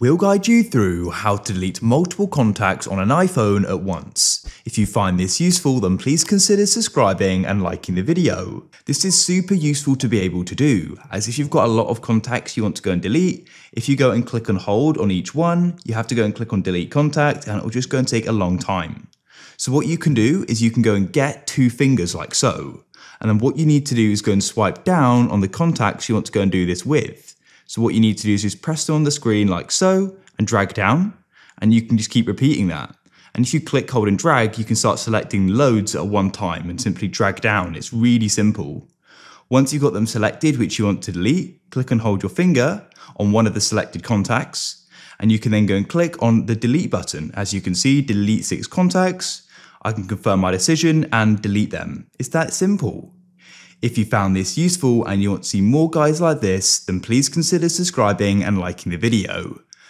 We'll guide you through how to delete multiple contacts on an iPhone at once. If you find this useful, then please consider subscribing and liking the video. This is super useful to be able to do, as if you've got a lot of contacts you want to go and delete, if you go and click and hold on each one, you have to go and click on delete contact and it will just go and take a long time. So what you can do is you can go and get two fingers like so. And then what you need to do is go and swipe down on the contacts you want to go and do this with. So what you need to do is just press them on the screen like so and drag down and you can just keep repeating that. And if you click, hold and drag, you can start selecting loads at one time and simply drag down. It's really simple. Once you've got them selected, which you want to delete, click and hold your finger on one of the selected contacts, and you can then go and click on the delete button. As you can see, delete six contacts. I can confirm my decision and delete them. It's that simple. If you found this useful and you want to see more guides like this, then please consider subscribing and liking the video.